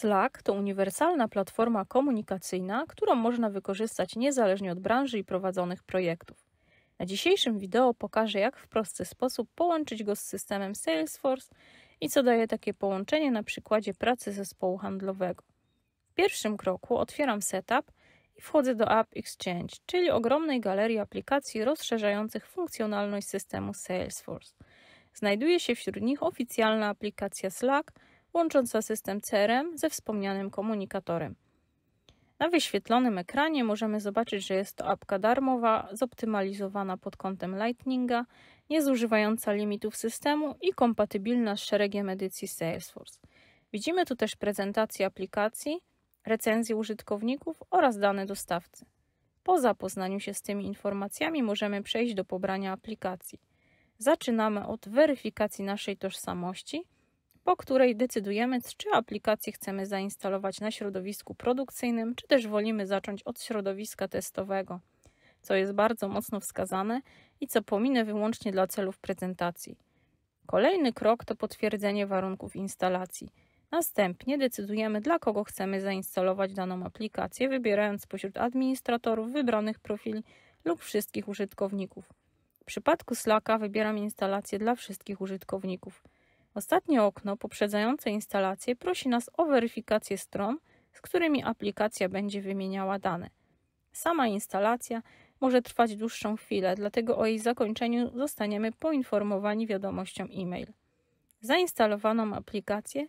Slack to uniwersalna platforma komunikacyjna, którą można wykorzystać niezależnie od branży i prowadzonych projektów. Na dzisiejszym wideo pokażę, jak w prosty sposób połączyć go z systemem Salesforce i co daje takie połączenie na przykładzie pracy zespołu handlowego. W pierwszym kroku otwieram setup i wchodzę do App Exchange, czyli ogromnej galerii aplikacji rozszerzających funkcjonalność systemu Salesforce. Znajduje się wśród nich oficjalna aplikacja Slack, łącząca system CRM ze wspomnianym komunikatorem. Na wyświetlonym ekranie możemy zobaczyć, że jest to apka darmowa, zoptymalizowana pod kątem Lightninga, niezużywająca limitów systemu i kompatybilna z szeregiem edycji Salesforce. Widzimy tu też prezentację aplikacji, recenzje użytkowników oraz dane dostawcy. Po zapoznaniu się z tymi informacjami możemy przejść do pobrania aplikacji. Zaczynamy od weryfikacji naszej tożsamości, po której decydujemy, czy aplikację chcemy zainstalować na środowisku produkcyjnym, czy też wolimy zacząć od środowiska testowego, co jest bardzo mocno wskazane i co pominę wyłącznie dla celów prezentacji. Kolejny krok to potwierdzenie warunków instalacji. Następnie decydujemy, dla kogo chcemy zainstalować daną aplikację, wybierając spośród administratorów wybranych profili lub wszystkich użytkowników. W przypadku Slacka wybieram instalację dla wszystkich użytkowników. Ostatnie okno poprzedzające instalację prosi nas o weryfikację stron, z którymi aplikacja będzie wymieniała dane. Sama instalacja może trwać dłuższą chwilę, dlatego o jej zakończeniu zostaniemy poinformowani wiadomością e-mail. Zainstalowaną aplikację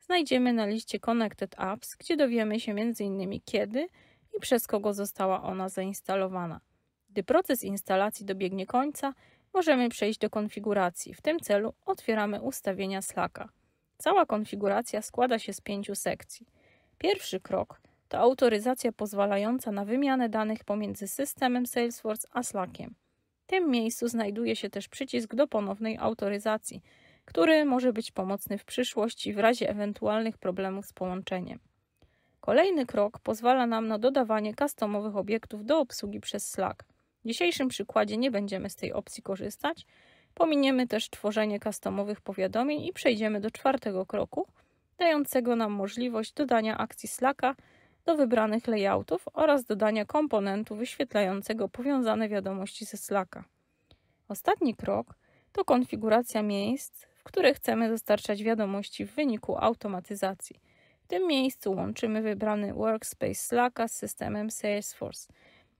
znajdziemy na liście Connected Apps, gdzie dowiemy się m.in. kiedy i przez kogo została ona zainstalowana. Gdy proces instalacji dobiegnie końca, możemy przejść do konfiguracji. W tym celu otwieramy ustawienia Slacka. Cała konfiguracja składa się z pięciu sekcji. Pierwszy krok to autoryzacja pozwalająca na wymianę danych pomiędzy systemem Salesforce a Slackiem. W tym miejscu znajduje się też przycisk do ponownej autoryzacji, który może być pomocny w przyszłości w razie ewentualnych problemów z połączeniem. Kolejny krok pozwala nam na dodawanie customowych obiektów do obsługi przez Slack. W dzisiejszym przykładzie nie będziemy z tej opcji korzystać. Pominiemy też tworzenie customowych powiadomień i przejdziemy do czwartego kroku, dającego nam możliwość dodania akcji Slacka do wybranych layoutów oraz dodania komponentu wyświetlającego powiązane wiadomości ze Slacka. Ostatni krok to konfiguracja miejsc, w które chcemy dostarczać wiadomości w wyniku automatyzacji. W tym miejscu łączymy wybrany workspace Slacka z systemem Salesforce.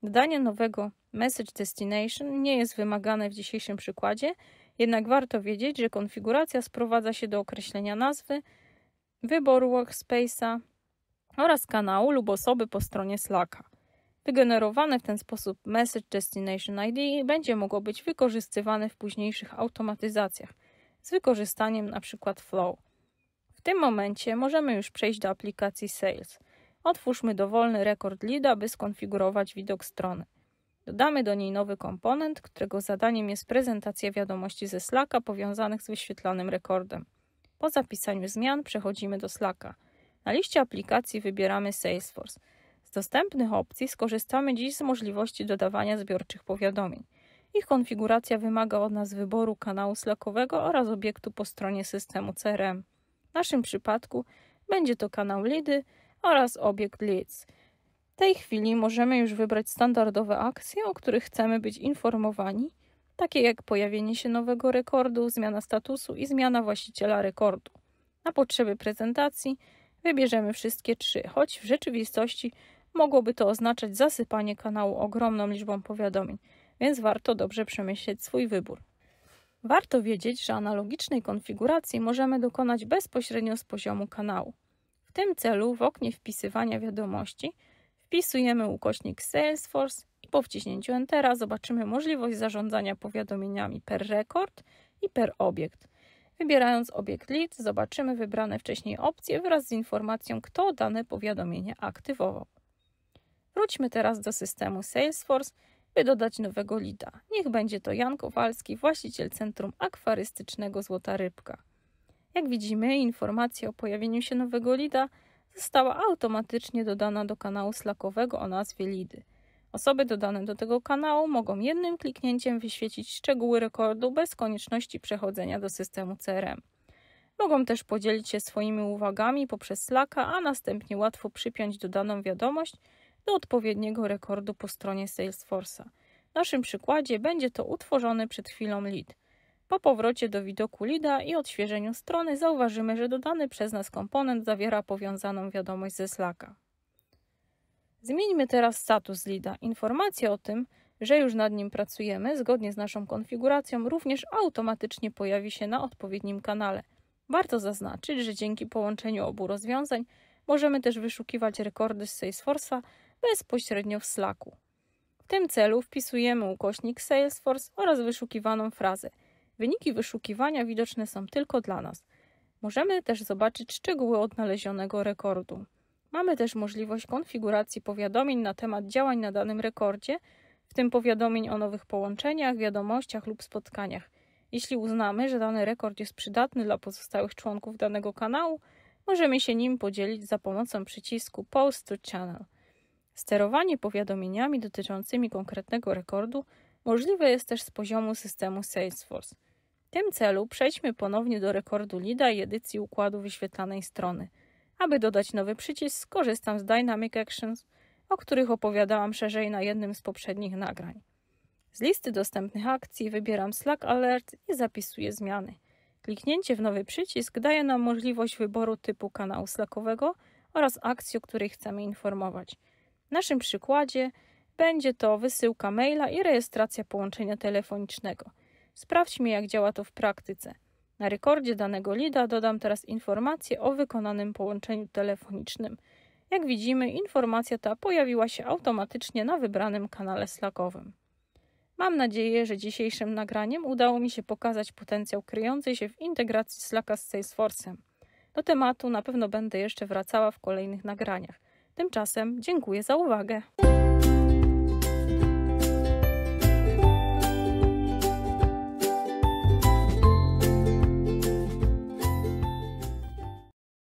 Dodanie nowego Message Destination nie jest wymagane w dzisiejszym przykładzie, jednak warto wiedzieć, że konfiguracja sprowadza się do określenia nazwy, wyboru workspace'a oraz kanału lub osoby po stronie Slacka. Wygenerowane w ten sposób Message Destination ID będzie mogło być wykorzystywane w późniejszych automatyzacjach z wykorzystaniem np. Flow. W tym momencie możemy już przejść do aplikacji Sales. Otwórzmy dowolny rekord leada, by skonfigurować widok strony. Dodamy do niej nowy komponent, którego zadaniem jest prezentacja wiadomości ze Slacka powiązanych z wyświetlanym rekordem. Po zapisaniu zmian przechodzimy do Slacka. Na liście aplikacji wybieramy Salesforce. Z dostępnych opcji skorzystamy dziś z możliwości dodawania zbiorczych powiadomień. Ich konfiguracja wymaga od nas wyboru kanału Slackowego oraz obiektu po stronie systemu CRM. W naszym przypadku będzie to kanał Lidy oraz obiekt Leads. W tej chwili możemy już wybrać standardowe akcje, o których chcemy być informowani, takie jak pojawienie się nowego rekordu, zmiana statusu i zmiana właściciela rekordu. Na potrzeby prezentacji wybierzemy wszystkie trzy, choć w rzeczywistości mogłoby to oznaczać zasypanie kanału ogromną liczbą powiadomień, więc warto dobrze przemyśleć swój wybór. Warto wiedzieć, że analogicznej konfiguracji możemy dokonać bezpośrednio z poziomu kanału. W tym celu w oknie wpisywania wiadomości Wpisujemy ukośnik Salesforce i po wciśnięciu Entera zobaczymy możliwość zarządzania powiadomieniami per rekord i per obiekt. Wybierając obiekt lead zobaczymy wybrane wcześniej opcje wraz z informacją, kto dane powiadomienie aktywował. Wróćmy teraz do systemu Salesforce, by dodać nowego lida. Niech będzie to Jan Kowalski, właściciel Centrum Akwarystycznego Złota Rybka. Jak widzimy, informacja o pojawieniu się nowego lida została automatycznie dodana do kanału Slackowego o nazwie Lidy. Osoby dodane do tego kanału mogą jednym kliknięciem wyświecić szczegóły rekordu bez konieczności przechodzenia do systemu CRM. Mogą też podzielić się swoimi uwagami poprzez Slacka, a następnie łatwo przypiąć dodaną wiadomość do odpowiedniego rekordu po stronie Salesforce'a. W naszym przykładzie będzie to utworzony przed chwilą lead. Po powrocie do widoku LIDA i odświeżeniu strony zauważymy, że dodany przez nas komponent zawiera powiązaną wiadomość ze Slacka. Zmieńmy teraz status LIDA. Informacja o tym, że już nad nim pracujemy, zgodnie z naszą konfiguracją, również automatycznie pojawi się na odpowiednim kanale. Warto zaznaczyć, że dzięki połączeniu obu rozwiązań możemy też wyszukiwać rekordy z Salesforce'a bezpośrednio w Slacku. W tym celu wpisujemy ukośnik Salesforce oraz wyszukiwaną frazę – Wyniki wyszukiwania widoczne są tylko dla nas. Możemy też zobaczyć szczegóły odnalezionego rekordu. Mamy też możliwość konfiguracji powiadomień na temat działań na danym rekordzie, w tym powiadomień o nowych połączeniach, wiadomościach lub spotkaniach. Jeśli uznamy, że dany rekord jest przydatny dla pozostałych członków danego kanału, możemy się nim podzielić za pomocą przycisku Post to Channel. Sterowanie powiadomieniami dotyczącymi konkretnego rekordu możliwe jest też z poziomu systemu Salesforce. W tym celu przejdźmy ponownie do rekordu LIDA i edycji układu wyświetlanej strony. Aby dodać nowy przycisk, skorzystam z Dynamic Actions, o których opowiadałam szerzej na jednym z poprzednich nagrań. Z listy dostępnych akcji wybieram Slack Alert i zapisuję zmiany. Kliknięcie w nowy przycisk daje nam możliwość wyboru typu kanału Slackowego oraz akcji, o której chcemy informować. W naszym przykładzie będzie to wysyłka maila i rejestracja połączenia telefonicznego – Sprawdźmy, jak działa to w praktyce. Na rekordzie danego lida dodam teraz informację o wykonanym połączeniu telefonicznym. Jak widzimy, informacja ta pojawiła się automatycznie na wybranym kanale Slackowym. Mam nadzieję, że dzisiejszym nagraniem udało mi się pokazać potencjał kryjący się w integracji Slacka z Salesforce'em. Do tematu na pewno będę jeszcze wracała w kolejnych nagraniach. Tymczasem dziękuję za uwagę.